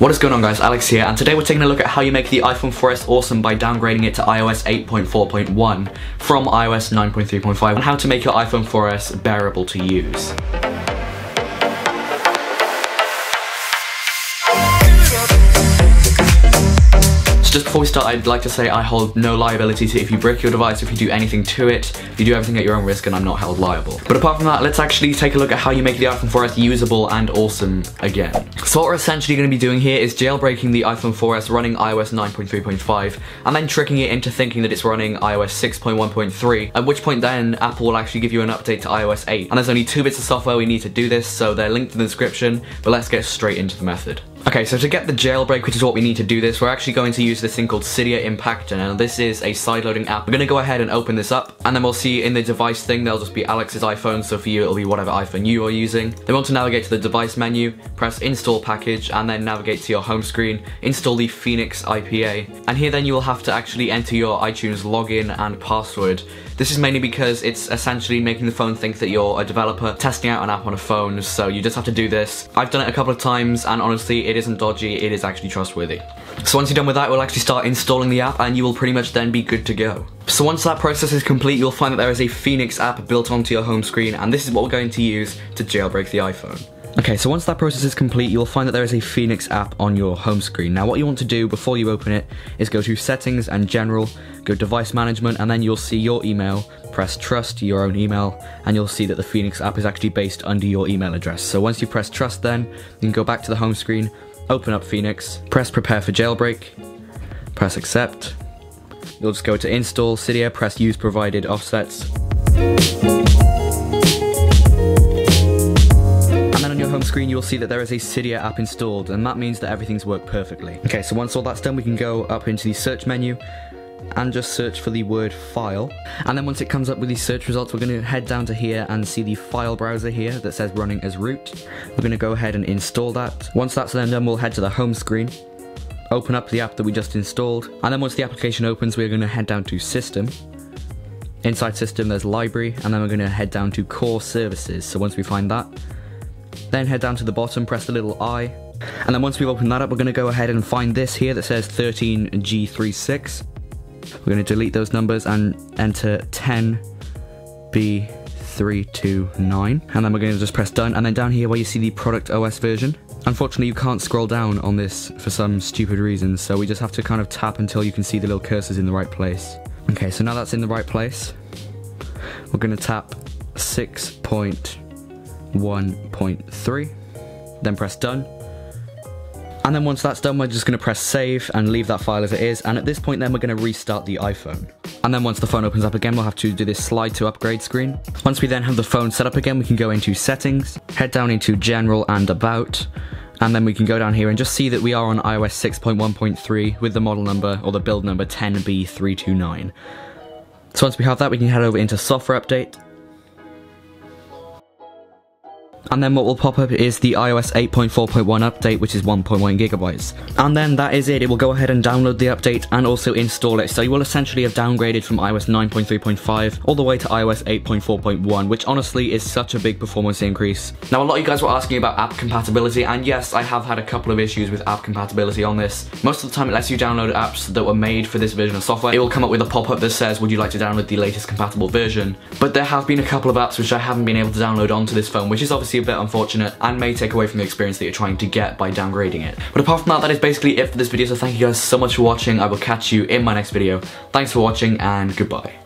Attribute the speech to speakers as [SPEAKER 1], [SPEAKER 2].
[SPEAKER 1] What is going on guys, Alex here, and today we're taking a look at how you make the iPhone 4S awesome by downgrading it to iOS 8.4.1 from iOS 9.3.5 and how to make your iPhone 4S bearable to use. So just before we start, I'd like to say I hold no liability to if you break your device, if you do anything to it, you do everything at your own risk and I'm not held liable. But apart from that, let's actually take a look at how you make the iPhone 4S usable and awesome again. So what we're essentially going to be doing here is jailbreaking the iPhone 4S running iOS 9.3.5 and then tricking it into thinking that it's running iOS 6.1.3, at which point then Apple will actually give you an update to iOS 8. And there's only two bits of software we need to do this, so they're linked in the description, but let's get straight into the method. Okay, so to get the jailbreak, which is what we need to do this, we're actually going to use this thing called Cydia Impactor. Now this is a side-loading app. We're gonna go ahead and open this up, and then we'll see in the device thing, there'll just be Alex's iPhone, so for you it'll be whatever iPhone you are using. Then want to navigate to the device menu, press install package, and then navigate to your home screen, install the Phoenix IPA. And here then you will have to actually enter your iTunes login and password. This is mainly because it's essentially making the phone think that you're a developer testing out an app on a phone, so you just have to do this. I've done it a couple of times, and honestly, it isn't dodgy, it is actually trustworthy. So once you're done with that, we'll actually start installing the app, and you will pretty much then be good to go. So once that process is complete, you'll find that there is a Phoenix app built onto your home screen, and this is what we're going to use to jailbreak the iPhone. Okay, so once that process is complete, you'll find that there is a Phoenix app on your home screen. Now what you want to do before you open it is go to settings and general, go device management, and then you'll see your email, press trust, your own email, and you'll see that the Phoenix app is actually based under your email address. So once you press trust then, you can go back to the home screen, open up Phoenix, press prepare for jailbreak, press accept, you'll just go to install Cydia, press use provided offsets, And then on your home screen you'll see that there is a Cydia app installed and that means that everything's worked perfectly. Okay, so once all that's done we can go up into the search menu and just search for the word file. And then once it comes up with these search results, we're going to head down to here and see the file browser here that says running as root. We're going to go ahead and install that. Once that's then done, we'll head to the home screen, open up the app that we just installed, and then once the application opens, we're going to head down to system. Inside system, there's library, and then we're going to head down to core services. So once we find that, then head down to the bottom, press the little I, and then once we've opened that up, we're going to go ahead and find this here that says 13G36. We're going to delete those numbers and enter 10B329, and then we're going to just press done, and then down here where you see the product OS version, Unfortunately, you can't scroll down on this for some stupid reason, so we just have to kind of tap until you can see the little cursors in the right place. Okay, so now that's in the right place, we're going to tap 6.1.3, then press done. And then once that's done, we're just going to press save and leave that file as it is. And at this point then we're going to restart the iPhone. And then once the phone opens up again, we'll have to do this slide to upgrade screen. Once we then have the phone set up again, we can go into settings, head down into general and about, and then we can go down here and just see that we are on iOS 6.1.3 with the model number or the build number 10B329. So once we have that, we can head over into software update, and then what will pop up is the iOS 8.4.1 update, which is 1.1 gigabytes. And then that is it, it will go ahead and download the update and also install it. So you will essentially have downgraded from iOS 9.3.5 all the way to iOS 8.4.1, which honestly is such a big performance increase. Now a lot of you guys were asking about app compatibility, and yes, I have had a couple of issues with app compatibility on this. Most of the time it lets you download apps that were made for this version of software. It will come up with a pop-up that says, would you like to download the latest compatible version? But there have been a couple of apps which I haven't been able to download onto this phone, which is obviously a bit unfortunate and may take away from the experience that you're trying to get by downgrading it. But apart from that, that is basically it for this video, so thank you guys so much for watching. I will catch you in my next video. Thanks for watching and goodbye.